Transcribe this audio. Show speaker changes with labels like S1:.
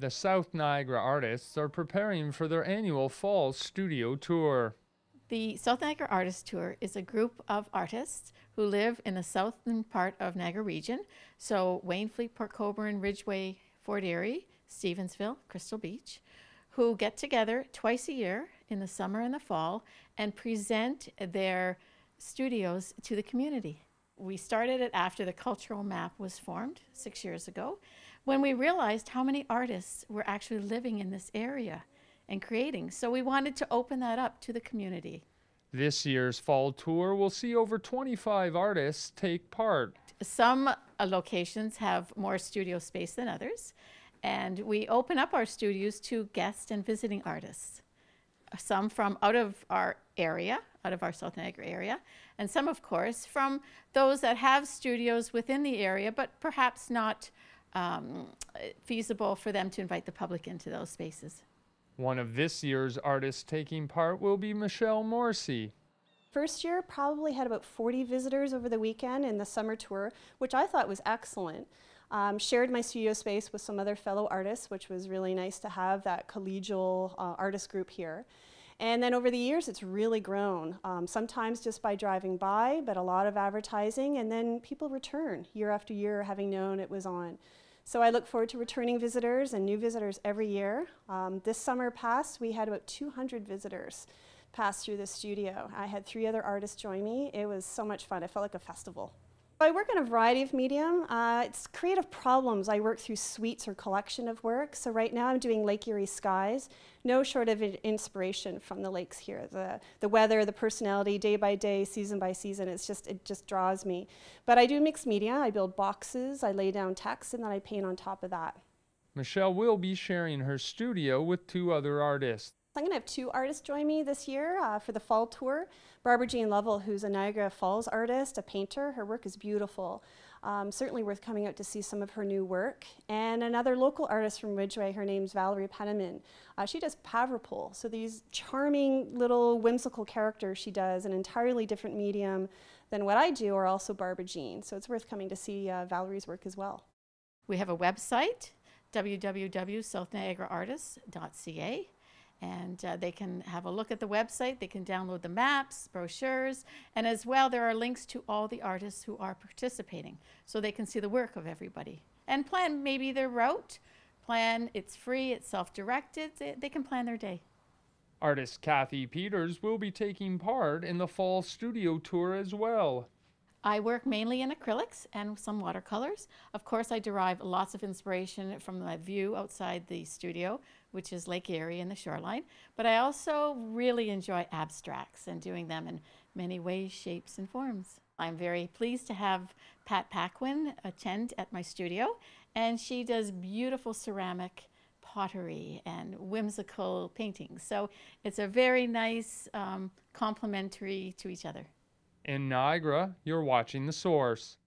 S1: The South Niagara artists are preparing for their annual fall studio tour.
S2: The South Niagara Artist Tour is a group of artists who live in the southern part of Niagara region. So Wainfleet, Port Colborne, Ridgeway, Fort Erie, Stevensville, Crystal Beach, who get together twice a year in the summer and the fall and present their studios to the community. We started it after the cultural map was formed six years ago when we realized how many artists were actually living in this area and creating. So we wanted to open that up to the community.
S1: This year's fall tour will see over 25 artists take part.
S2: Some uh, locations have more studio space than others, and we open up our studios to guest and visiting artists. Some from out of our area, out of our South Niagara area, and some, of course, from those that have studios within the area, but perhaps not um, feasible for them to invite the public into those spaces.
S1: One of this year's artists taking part will be Michelle Morsey.
S3: First year probably had about 40 visitors over the weekend in the summer tour, which I thought was excellent. Um, shared my studio space with some other fellow artists, which was really nice to have that collegial uh, artist group here. And then over the years, it's really grown. Um, sometimes just by driving by, but a lot of advertising, and then people return year after year, having known it was on. So I look forward to returning visitors and new visitors every year. Um, this summer past, we had about 200 visitors pass through the studio. I had three other artists join me. It was so much fun. It felt like a festival. I work in a variety of medium. Uh, it's creative problems. I work through suites or collection of work. So right now I'm doing Lake Erie Skies. No short of inspiration from the lakes here. The, the weather, the personality, day by day, season by season, it's just, it just draws me. But I do mixed media. I build boxes, I lay down text, and then I paint on top of that.
S1: Michelle will be sharing her studio with two other artists.
S3: I'm going to have two artists join me this year uh, for the fall tour. Barbara Jean Lovell, who's a Niagara Falls artist, a painter. Her work is beautiful. Um, certainly worth coming out to see some of her new work. And another local artist from Ridgeway, her name's Valerie Penniman. Uh, she does Paverpol, so these charming little whimsical characters she does, an entirely different medium than what I do, are also Barbara Jean. So it's worth coming to see uh, Valerie's work as well.
S2: We have a website, www.southniagaraartists.ca and uh, they can have a look at the website. They can download the maps, brochures, and as well, there are links to all the artists who are participating so they can see the work of everybody and plan maybe their route. Plan, it's free, it's self directed, they, they can plan their day.
S1: Artist Kathy Peters will be taking part in the fall studio tour as well.
S2: I work mainly in acrylics and some watercolors. Of course, I derive lots of inspiration from my view outside the studio, which is Lake Erie and the shoreline. But I also really enjoy abstracts and doing them in many ways, shapes, and forms. I'm very pleased to have Pat Paquin attend at my studio, and she does beautiful ceramic pottery and whimsical paintings. So it's a very nice um, complementary to each other.
S1: In Niagara, you're watching The Source.